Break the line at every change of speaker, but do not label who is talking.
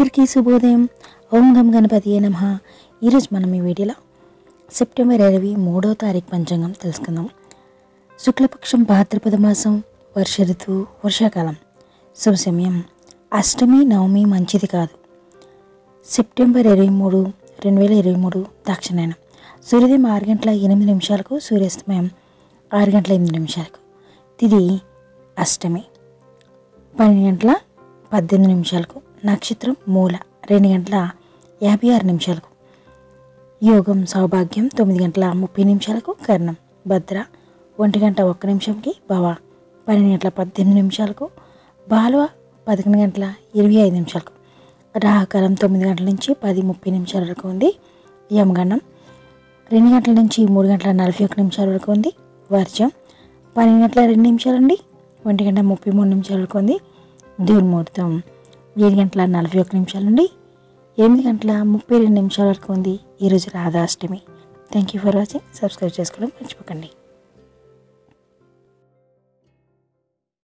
అందరికీ శుభోదయం. ఓం గం గణపతియే నమ. ఈరోజు మనం ఈ వీడియోలో సెప్టెంబర్ ఇరవై మూడో తారీఖు పంచాంగం తెలుసుకుందాం. శుక్లపక్షం భాద్రపద మాసం వర్ష ఋతువు వర్షాకాలం. శుభ సమయం. అష్టమి నవమి మంచిది కాదు. సెప్టెంబర్ ఇరవై మూడు రెండు వేల ఇరవై మూడు దక్షిణాయనం. సూర్యోదయం ఆరు గంటల ఎనిమిది నిమిషాలకు సూర్యాస్తమయం ఆరు గంటల ఎనిమిది నిమిషాలకు. తిది అష్టమి. పన్నెండు గంటల పద్దెనిమిది నిమిషాలకు నక్షత్రం మూల. రెండు గంటల యాభై ఆరు నిమిషాలకు. యోగం సౌభాగ్యం తొమ్మిది గంటల ముప్పై నిమిషాలకు కర్ణం. భద్ర ఒంటి గంట ఒక్క నిమిషంకి భవ. పన్నెండు గంటల పద్దెనిమిది నిమిషాలకు. బాలువ పదకొండు గంటల ఇరవై ఐదు నిమిషాలకు. రాహకాలం తొమ్మిది గంటల నుంచి పది ముప్పై నిమిషాల వరకు ఉంది. యమగండం రెండు గంటల నుంచి మూడు గంటల నలభై ఒక్క నిమిషాల వరకు ఉంది. వర్జం పన్నెండు గంటల రెండు నిమిషాలు అండి ఒంటి గంట ముప్పై మూడు నిమిషాల వరకు ఉంది. దుర్ముహూర్తం. ఏడు గంటల నలభై ఒక్క నిమిషాల నుండి ఎనిమిది గంటల ముప్పై రెండు నిమిషాల వరకు ఉంది ఈరోజు Radhashtami. Thank you for watching subscribe చేసుకోవడం మర్చిపోకండి.